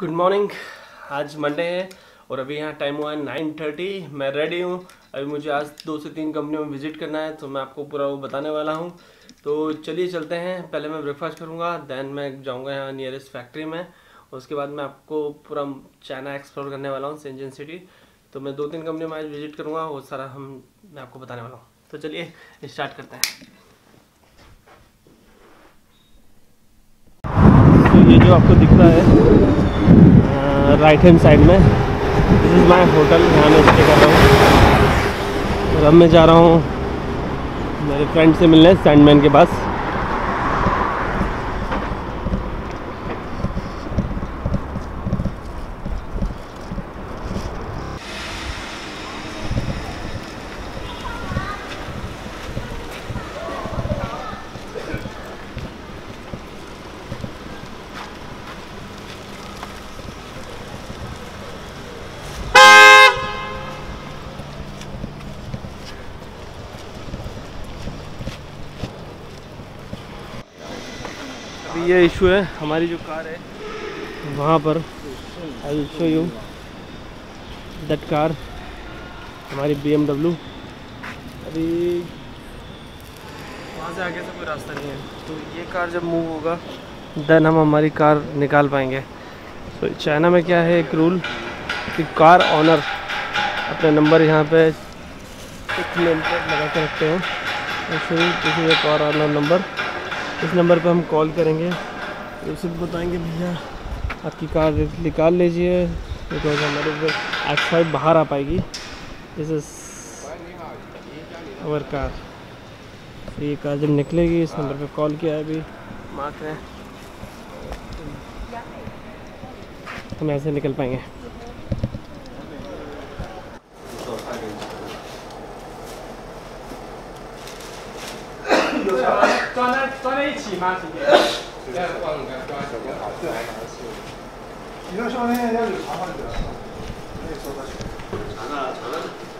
Good morning आज Monday है और अभी यहाँ टाइम हुआ है नाइन थर्टी मैं रेडी हूँ। अभी मुझे आज दो से तीन कंपनियों में विज़िट करना है तो मैं आपको पूरा वो बताने वाला हूँ। तो चलिए चलते हैं। पहले मैं ब्रेकफास्ट करूँगा देन मैं जाऊँगा यहाँ नियरेस्ट फैक्ट्री में। उसके बाद मैं आपको पूरा चाइना एक्सप्लोर करने वाला हूँ सेंजन सिटी तो मैं दो तीन कंपनियों में आज विज़िट करूँगा, वो सारा हम मैं आपको बताने वाला हूँ। तो चलिए स्टार्ट करते हैं तो ये जो आपको दिख रहा है राइट हैंड साइड में दिस इज़ माय होटल यहाँ मैं स्टे कर रहा हूँ। और अब मैं जा रहा हूँ मेरे फ्रेंड से मिलने सैंडमैन के पास। ये इशू है, हमारी जो कार है, वहाँ पर I show you that car हमारी बी एम डब्ल्यू अभी वहाँ से आगे से कोई रास्ता नहीं है तो ये कार जब मूव होगा देन हम हमारी कार निकाल पाएँगे। तो चाइना में क्या है एक रूल कि कार ऑनर अपने नंबर यहाँ पे एक प्लेट लगा के रखते हैं। ऐसे ही किसी कार ऑनर नंबर इस नंबर पर हम कॉल करेंगे। तो सिर्फ़ बताएँगे, भैया, आपकी कार निकाल लीजिए बिकॉज़ हमारे एक्स फाइव बाहर आ पाएगी। दिस इज़ अवर कार तो ये कार जब निकलेगी, इस नंबर पे कॉल किया है अभी। मार्क है। हम ऐसे निकल पाएँगे। 装在装在一起吗？今天？现在个装手机好，对，还。你说上面要有长换者，可以。长的长的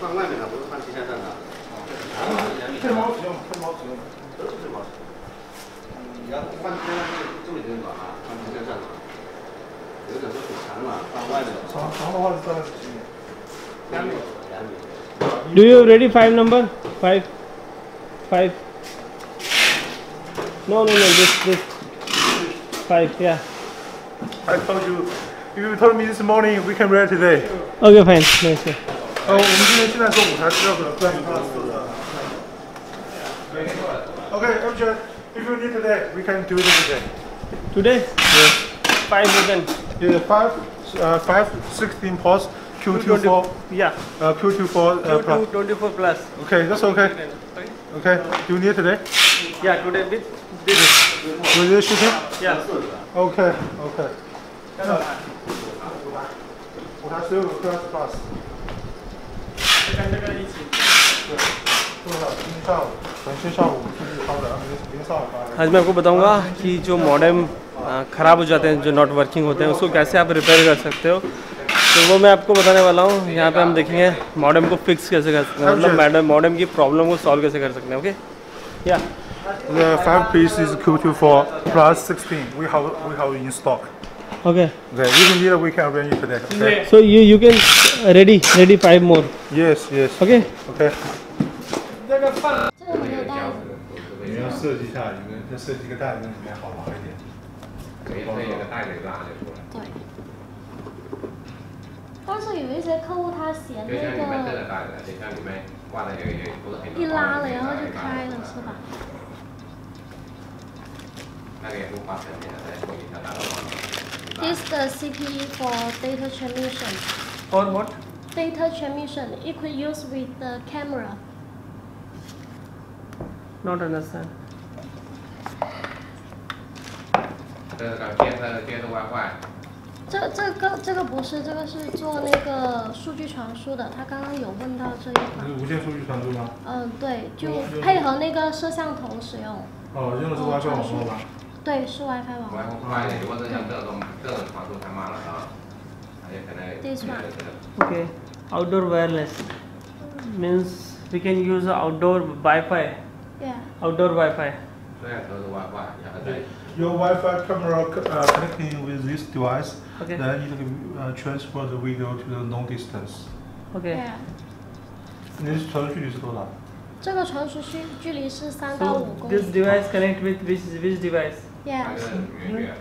放外面的，不是放地下站的。是。配毛使用，配毛使用，都是毛。你要，这么点短啊？放地下站，有点长，放外面。长长的话是大？两米，两米。Do you ready five number five five? No, no, no, this, this. Five, yeah. I told you, if you told me this morning we can read today. Okay, fine. Nice. nice. 呃，我们今天现在中午才知道的，不然你怕死的。Okay, MJ, if you need today, we can do it today. Today? Yes. Five we can. Yeah, five, uh, five, sixteen ports, Q24, Yeah. uh, Q24 uh, plus. 24 plus. Okay, that's okay. Okay, do you need today? Yeah, today with this. Will you shoot him? Yeah. OK OK。我台十六个 Plus Plus，多少？今天下午，等天下午继续发的，明明天上午发。 आज मैं आपको बताऊंगा कि जो modem ख़राब हो जाते हैं जो नॉट वर्किंग होते हैं उसको कैसे आप रिपेयर कर सकते हो तो वो मैं आपको बताने वाला हूँ यहाँ पे हम देखेंगे मॉडेम को फिक्स कैसे कर सकते हैं मतलब मैडम मॉडेम की प्रॉब्लम को सॉल्व कैसे कर सकते हैं ओके या The five pieces is Q24 plus 16. We have we have in stock. Okay. Okay. Even here we can arrange it today. Okay? So you you can uh, ready ready five more. Yes yes. Okay. Okay. 那个路况层面的在做一个大的方。This the CPE for data transmission. For what? Data transmission. It could use with the camera. Not understand. 这个搞电的电的 WiFi。这这个这个不是，这个是做那个数据传输的。他刚刚有问到这一款。是无线数据传输吗？嗯，对，就配合那个摄像头使用。哦，用的是 WiFi 网吧？对，是 WiFi 网络。 WiFi 如果是像这种这种传输太慢了啊，而且可能 This one. Okay, outdoor wireless means we can use outdoor Wi-Fi. Yeah. Outdoor Wi-Fi. 虽然都是 WiFi，然后在 Your Wi-Fi camera uh, connecting with this device, Okay. then it can uh, transfer the video to the long distance. Okay. Yeah. 你是传输距离是多少？这个传输距距离是三到五 So 公 this 里。 device connect with which which device? Yeah，远远，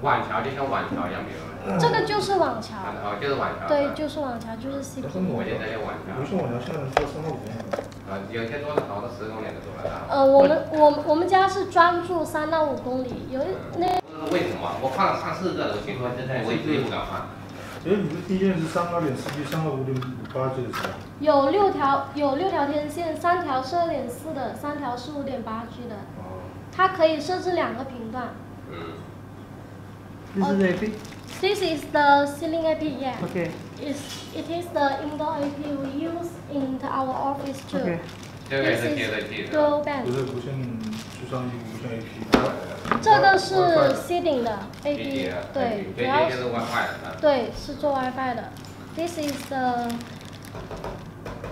网桥就像网桥一样，比如，这个就是网桥。哦，就是网桥。对，就是网桥，就是 CP。我现在用网桥不是网桥现在能做三到五公里。啊，有些做的好到十公里的做得到。呃，我们我我们家是专注三到五公里，有一那这是为什么？我换了三四个的，我听说我一直也不敢换。因为你的第一件是三二点四 G、三二五点五八 G 的是吧？有六条有六条天线，三条是二点四的，三条是五点八 G 的，哦。它可以设置两个频段。嗯，This is AP. This is the ceiling AP, yeah. Okay. It's, it is the indoor AP we use in our office too. Okay. 这个也是接着记的。Dual band 不。是无线，就相当于无线 AP。这个是 ceiling 的 AP，对，主这要是。对是做 WiFi 的。This is the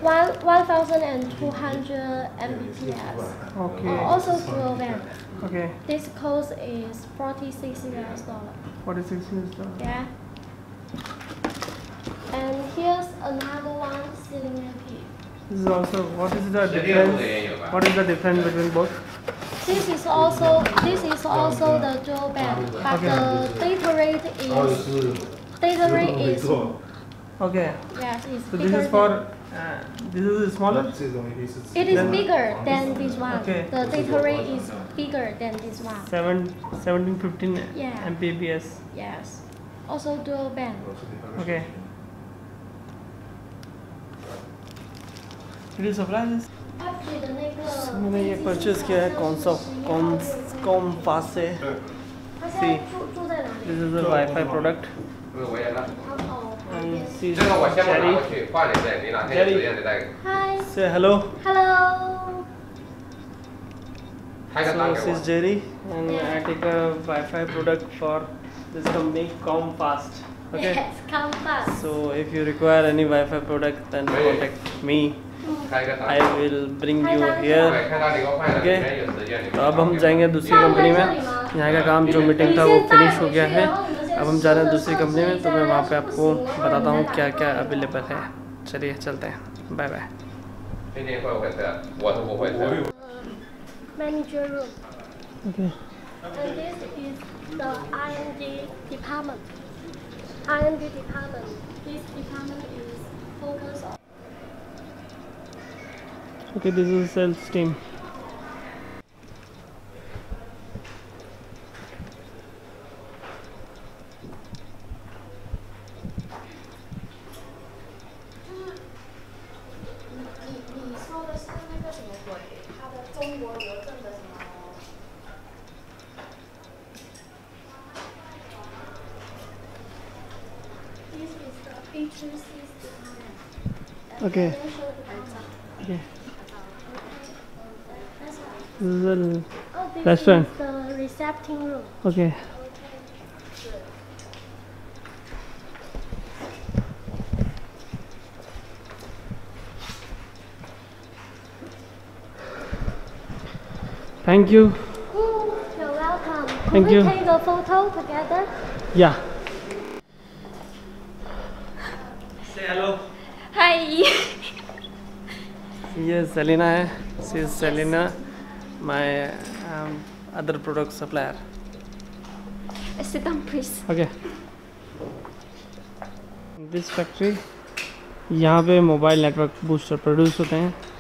one, 1,200 Mbps. Okay. Uh, also dual band. Okay. This cost is 46 US dollar. 46 US dollar. Yeah. And here's another one, Silicon This is also, what is the difference, what is the difference between both? This is also, this is also the dual band, but okay. the data rate is, data rate is, okay. yes, it's so this is for this is smaller? It is bigger than this one. Okay. The data rate is bigger than this one. 7, 1715 yeah. Mbps. Yes. Also dual band. Okay. Video surprises. मैंने ये purchase किया है कौन सा कौन कौन पास से see this is a WiFi product 这个我先不拿 Jerry. 过去，换你的，你哪天有时间再带。 Hi. Say hello. Hello. 开个 So 档给 she's 我。 Jerry and I take a Wi-Fi product for this company Comfast. Okay. Yes, come fast. So if you require any Wi-Fi product, then contact me. 开个档。 I will bring you 对， here. 看到你给我换了，里面有时间。你 तो अब हम जाएंगे दूसरी company में यहाँ का काम जो मीटिंग था वो फिनिश हो गया है अब हम जा रहे हैं दूसरी कंपनी में तो मैं वहाँ पे आपको बताता हूँ क्या क्या अवेलेबल है। चलिए चलते हैं। Bye bye Okay, this is a sales team. Okay. Okay. This is the restaurant. Room. Okay. Thank you. Ooh, you're welcome. Thank we you. we take a photo together? Yeah. Say hello. Hi. ये Selina है she is Selina my other product supplier Sit down, please. Okay this factory यहाँ पे mobile network booster produce होते हैं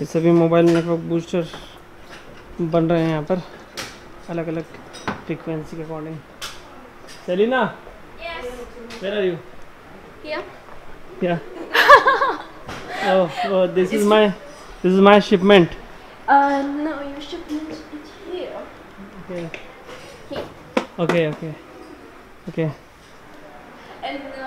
ये सभी mobile network booster बन रहे हैं यहाँ पर अलग अलग फ्रीक्वेंसी के according Selina. Where are you Here. Oh, oh, this is is my this is my shipment. Uh, no, you should use it here. Okay. Here. Okay, okay. Okay. And uh,